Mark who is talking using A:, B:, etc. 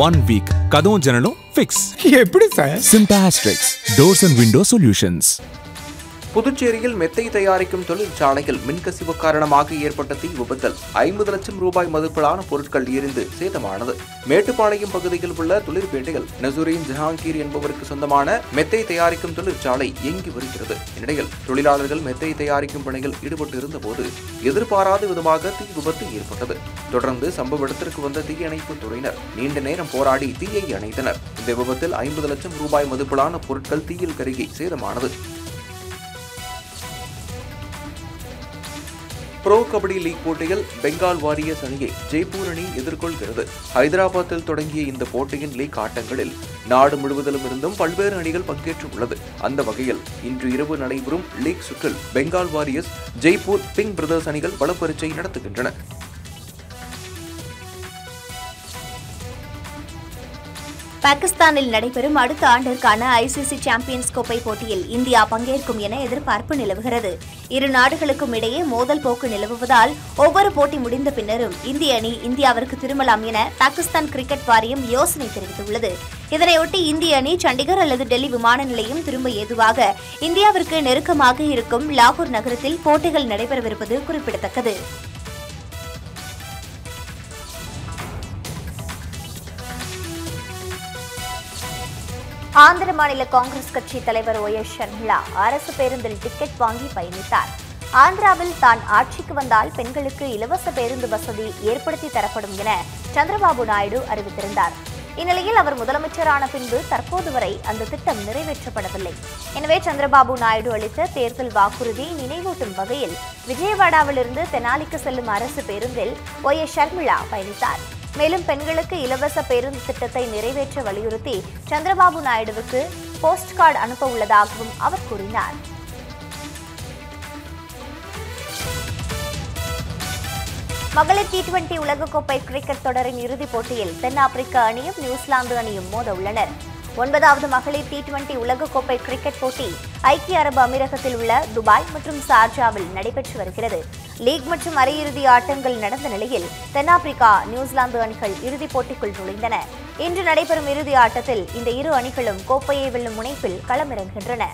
A: One week கதவும் ஜன்னலும் fix
B: எப்படி சார்?
A: சிம்டாஸ்ட்ரிக்ஸ் டோர்ஸ் அண்ட் விண்டோ சொல்யூஷன்ஸ்
C: புதுச்சேரியில் மெத்தை தயாரிக்கும் தொழிற்சாலையில் மின்கசிவு காரணமாக ஏற்பட்ட தீ விபத்தில் ஐம்பது லட்சம் ரூபாய் மதிப்பிலான பொருட்கள் எரிந்து சேதமானது. மேட்டுப்பாளையம் பகுதியில் உள்ள தொழிற்பேட்டையில் நசூரின் ஜஹாங்கீர் என்பவருக்கு சொந்தமான மெத்தை தயாரிக்கும் தொழிற்சாலை இயங்கி வருகிறது. இந்நிலையில் தொழிலாளர்கள் மெத்தை தயாரிக்கும் பணியில் ஈடுபட்டு இருந்தபோது எதிர்பாராத விதமாக தீ விபத்து ஏற்பட்டது. தொடர்ந்து சம்பவ இடத்திற்கு வந்த தீயணைப்பு துறையினர் நீண்ட நேரம் போராடி தீயை அணைத்தனர். இந்த விபத்தில் ஐம்பது லட்சம் ரூபாய் மதிப்பிலான பொருட்கள் தீயில் கருகி சேதமானது. ப்ரோ கபடி லீக் போட்டியில் பெங்கால் வாரியர்ஸ் அணியை ஜெய்ப்பூர் அணி எதிர்கொள்கிறது. ஹைதராபாத்தில் தொடங்கிய இந்த போட்டியின் லீக் ஆட்டங்களில் நாடு முழுவதிலும் இருந்தும் பல்வேறு அணிகள் பங்கேற்றுள்ளது. அந்த வகையில் இன்று இரவு நடைபெறும் லீக் சுற்றில் Bengal Warriors Jaipur Pink Panthers அணிகள் பலப்பரிச்சை நடத்துகின்றன.
D: பாகிஸ்தானில் நடைபெறும் அடுத்த ஆண்டிற்கான ஐசிசி சாம்பியன்ஸ் கோப்பை போட்டியில் இந்தியா பங்கேற்கும் என எதிர்பார்ப்பு நிலவுகிறது. இரு நாடுகளுக்கும் இடையே மோதல் போக்கு நிலவுவதால் ஒவ்வொரு போட்டி முடிந்த பின்னரும் இந்திய அணி இந்தியாவிற்கு திரும்பலாம் என பாகிஸ்தான் கிரிக்கெட் வாரியம் யோசனை தெரிவித்துள்ளது. இதனையொட்டி இந்திய அணி சண்டிகர் அல்லது டெல்லி விமான நிலையம் திரும்ப ஏதுவாக இந்தியாவிற்கு நெருக்கமாக இருக்கும் லாகூர் நகரத்தில் போட்டிகள் நடைபெறவிருப்பது குறிப்பிடத்தக்கது. ஆந்திர மாநில காங்கிரஸ் கட்சி தலைவர் ஒய் எஸ் ஷர்மிளா அரசு பேருந்தில் டிக்கெட் வாங்கி பயணித்தார். ஆந்திராவில் தான் ஆட்சிக்கு வந்தால் பெண்களுக்கு இலவச பேருந்து வசதி ஏற்படுத்தி தரப்படும் என சந்திரபாபு நாயுடு அறிவித்திருந்தார். இந்நிலையில் அவர் முதலமைச்சரான பின்பு தற்போது வரை அந்த திட்டம் நிறைவேற்றப்படவில்லை. எனவே சந்திரபாபு நாயுடு அளித்த தேர்தல் வாக்குறுதியை நினைவூட்டும் வகையில் விஜயவாடாவிலிருந்து தெனாலிக்கு செல்லும் அரசு பேருந்தில் ஒய் எஸ் ஷர்மிளா பயணித்தார். மேலும் பெண்களுக்கு இலவச பேருந்து திட்டத்தை நிறைவேற்ற வலியுறுத்தி சந்திரபாபு நாயுடுவுக்கு போஸ்ட் கார்டு அனுப்ப உள்ளதாகவும் அவர் கூறினார். மகளிர் டி டுவெண்டி உலகக்கோப்பை கிரிக்கெட் தொடரின் இறுதிப் போட்டியில் தென்னாப்பிரிக்க அணியும் நியூசிலாந்து அணியும் மோத உள்ளனர் ஒன்பதாவது மகளிர் டி டுவெண்டி உலகக்கோப்பை கிரிக்கெட் போட்டி ஐக்கிய அரபு அமீரகத்தில் உள்ள துபாய் மற்றும் சார்ஜாவில் நடைபெற்று வருகிறது. லீக் மற்றும் அரையிறுதி ஆட்டங்கள் நடந்த நிலையில் தென்னாப்பிரிக்கா நியூசிலாந்து அணிகள் இறுதிப் போட்டிக்குள் நுழைந்தன. இன்று நடைபெறும் இறுதி ஆட்டத்தில் இந்த இரு அணிகளும் கோப்பையை வெல்லும் முனைப்பில் களமிறங்குகின்றன.